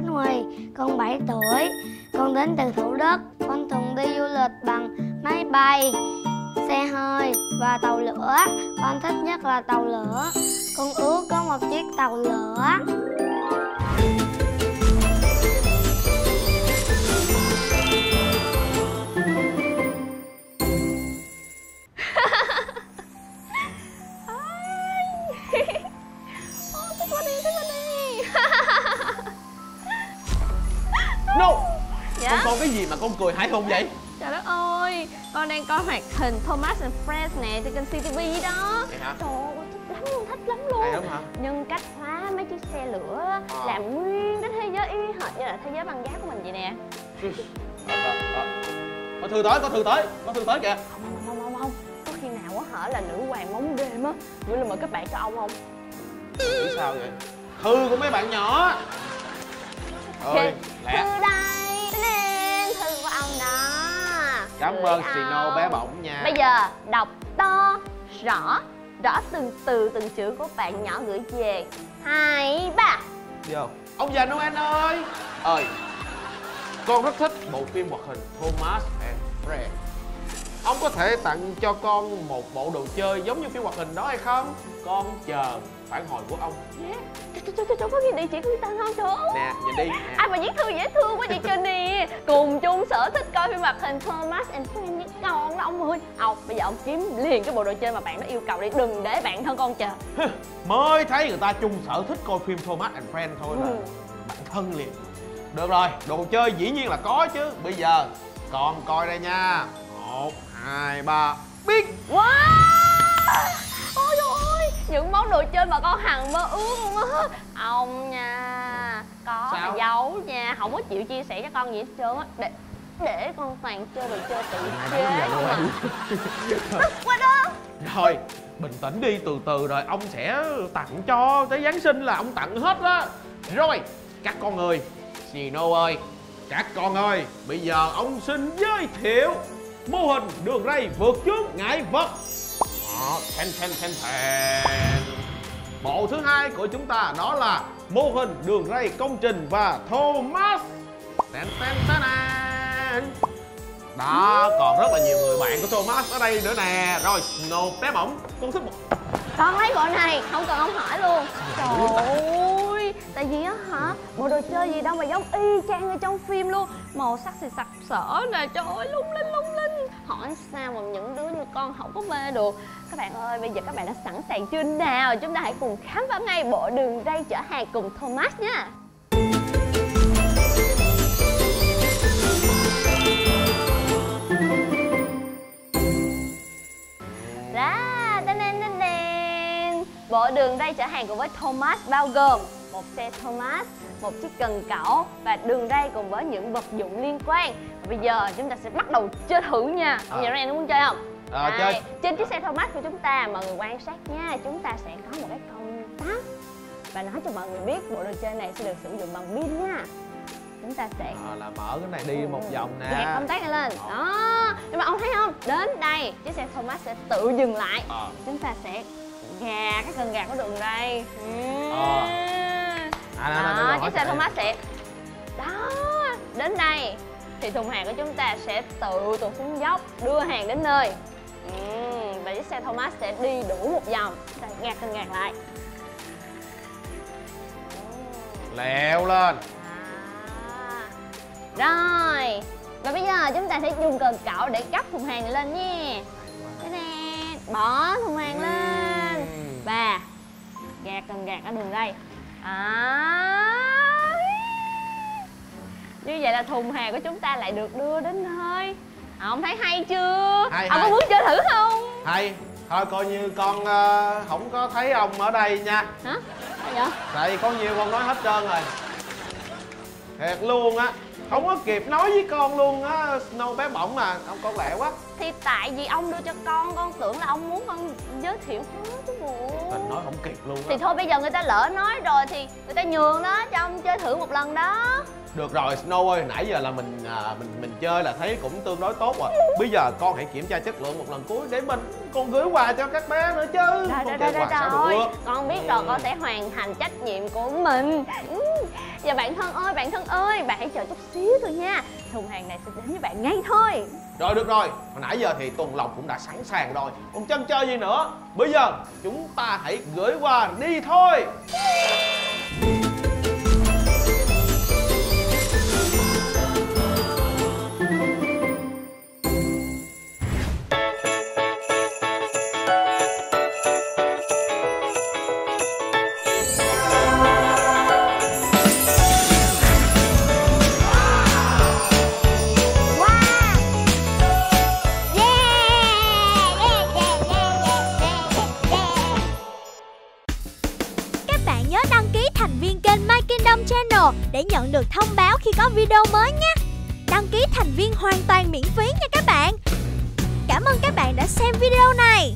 Khánh Huy Con 7 tuổi. Con đến từ Thủ Đức. Con thường đi du lịch bằng máy bay, Xe hơi và tàu lửa. Con thích nhất là tàu lửa. Con ước có một chiếc tàu lửa. Con con cái gì mà con cười hãi hùng vậy? Trời đất ơi Con đang coi hoạt hình Thomas and Friends nè Trên kênh CTV đó. Vậy hả? Trời ơi thích lắm luôn Thích lắm luôn. Hay lắm hả? Nhân cách hóa mấy chiếc xe lửa Ờ. làm nguyên cái thế giới y hệt như là thế giới băng giá của mình vậy nè. Ờ, ờ. Con thư tới con thư tới con thư tới kìa. Không không không không không. Có khi nào á hở là nữ hoàng bóng đêm á gửi lời mời kết bạn cho ông không? Nghĩ sao vậy. Thư của mấy bạn nhỏ. Ơi Cảm ơn. Sino bé bỏng nha. Bây giờ đọc to rõ rõ từng từ từng chữ của bạn nhỏ gửi về. Hai ba. Vô. Ông già Noel ơi. Ơi. Con rất thích bộ phim hoạt hình Thomas and Friends. Ông có thể tặng cho con một bộ đồ chơi giống như phim hoạt hình đó hay không? Con chờ phản hồi của ông. Trời, trời, trời, có ghi địa chỉ của người ta không ơi Nè, nhìn đi. Nè. ai mà viết thư dễ thương quá vậy nè cùng chung sở thích coi phim hoạt hình Thomas and Friends với con đó ông ơi. Ông bây giờ ông kiếm liền cái bộ đồ chơi mà bạn đó yêu cầu đi. Đừng để bạn thân con chờ. Mới thấy người ta chung sở thích coi phim Thomas and Friends thôi là Ừ. bạn thân liền. Được rồi, đồ chơi dĩ nhiên là có chứ. Bây giờ con coi đây nha. Một hai ba biết wow những món đồ chơi mà con hằng mơ ước luôn á. Ông nha có Sao? mà giấu nha không có chịu chia sẻ cho con gì hết trơn á. Để để con toàn chơi đồ chơi tự chế không à. tức quá đó. Rồi, bình tĩnh đi từ từ rồi ông sẽ tặng cho tới Giáng sinh là ông tặng hết á. Rồi, các con ơi Sino ơi, các con ơi Bây giờ ông xin giới thiệu mô hình đường ray vượt chướng ngại vật đó, ten ten ten Bộ thứ hai của chúng ta đó là mô hình đường ray công trình và Thomas. Ten ten ten đó còn rất là nhiều người bạn của Thomas ở đây nữa nè. Rồi Snow bé bỏng con thích một. Con lấy bộ này không cần ông hỏi luôn. Trời ơi tại vì á hả bộ đồ chơi gì đâu mà giống y chang như trong phim luôn. Màu sắc thì sặc sỡ nè trời ơi lung linh luôn hỏi sao mà những đứa như con không có mê được. Các bạn ơi bây giờ các bạn đã sẵn sàng chưa? Nào chúng ta hãy cùng khám phá ngay bộ đường ray chở hàng cùng Thomas nha. Đó, đen đen đen đen Bộ đường ray chở hàng cùng với Thomas bao gồm một xe Thomas, một chiếc cần cẩu và đường ray cùng với những vật dụng liên quan. Và Bây giờ chúng ta sẽ bắt đầu chơi thử nha. À. nhà có muốn chơi không? Ờ, Đây, chơi. Trên chiếc xe Thomas của chúng ta, mọi người quan sát nha Chúng ta sẽ có một cái công tắc. Và nói cho mọi người biết bộ đồ chơi này sẽ được sử dụng bằng pin nha. Chúng ta sẽ à, là mở cái này đi một vòng nè. Gạt công tắc này lên. Đó. Nhưng mà ông thấy không? Đến đây chiếc xe Thomas sẽ tự dừng lại. Ờ. chúng ta sẽ gạt cái cần gạt của đường đây Ờ. À, nè, nè, nè, đó nè, chiếc xe Thomas sẽ đó đến đây thì thùng hàng của chúng ta sẽ tự tuột xuống dốc đưa hàng đến nơi. Ừm, và chiếc xe Thomas sẽ đi đủ một vòng. Ta gạt cần gạt lại. Leo lên. À. Rồi Và bây giờ chúng ta sẽ dùng cần cẩu để gấp thùng hàng này lên nha. Đây nè Bỏ thùng hàng lên. Và Gạt cần gạt ở đường đây à. Như vậy là thùng hàng của chúng ta lại được đưa đến nơi à, Ông thấy hay chưa? Hay, ông hay. có muốn chơi thử không? hay thôi coi như con ờ, không có thấy ông ở đây nha Hả? Vậy? tại có nhiều con nói hết trơn rồi thiệt luôn á không có kịp nói với con luôn á. Snow bé bỏng mà ông con lẹ quá. Thì tại vì ông đưa cho con con tưởng là ông muốn con giới thiệu hết chứ bộ. Tình nói không kịp luôn thì á thôi bây giờ người ta lỡ nói rồi thì người ta nhường đó cho ông chơi thử một lần đó. Được rồi Snow ơi, nãy giờ là mình à, mình mình chơi là thấy cũng tương đối tốt rồi. Bây giờ con hãy kiểm tra chất lượng một lần cuối để mình con gửi quà cho các bé nữa chứ. Rồi Con rồi rồi quà sao rồi. được con biết rồi con sẽ hoàn thành trách nhiệm của mình và bạn thân ơi bạn thân ơi bạn hãy chờ chút xíu thôi nha. Thùng hàng này sẽ đến với bạn ngay thôi. Rồi được rồi, hồi nãy giờ thì Tuần Lộc cũng đã sẵn sàng rồi. Còn chân chơi gì nữa? Bây giờ chúng ta hãy gửi quà đi thôi. Để nhận được thông báo khi có video mới nhé. Đăng ký thành viên hoàn toàn miễn phí nha các bạn. Cảm ơn các bạn đã xem video này.